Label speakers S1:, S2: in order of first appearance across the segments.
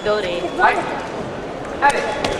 S1: Endorei. É Vai. Vai.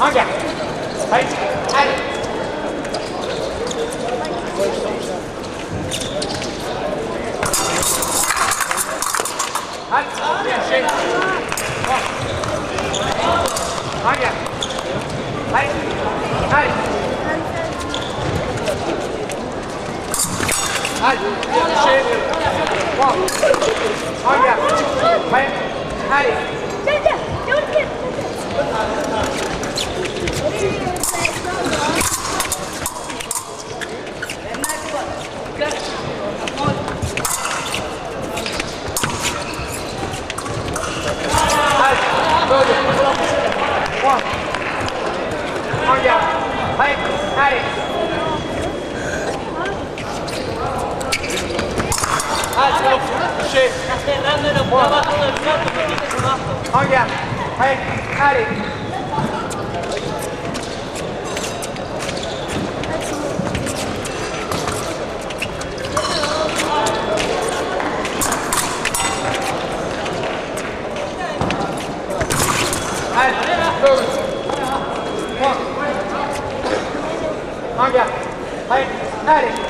S1: nói rằng thấy ai Hát, liền xin. Nói kìa. Lấy. Đây. Hai, xin. Wow. Nói kìa. Mấy. Hai. Oh yeah. Hey, Hey, Patty.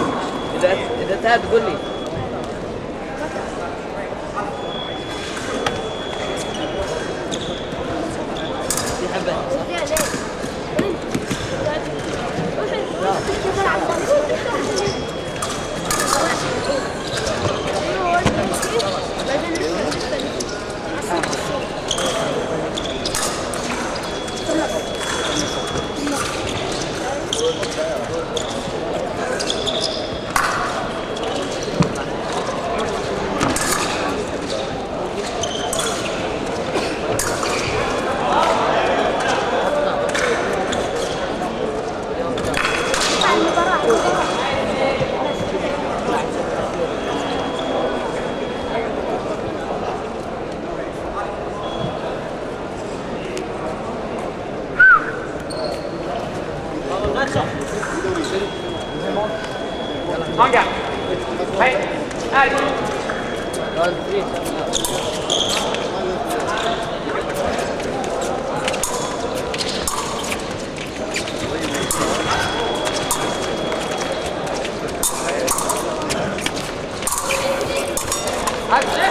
S1: اذا انت تقول لي That's it.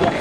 S1: 哎。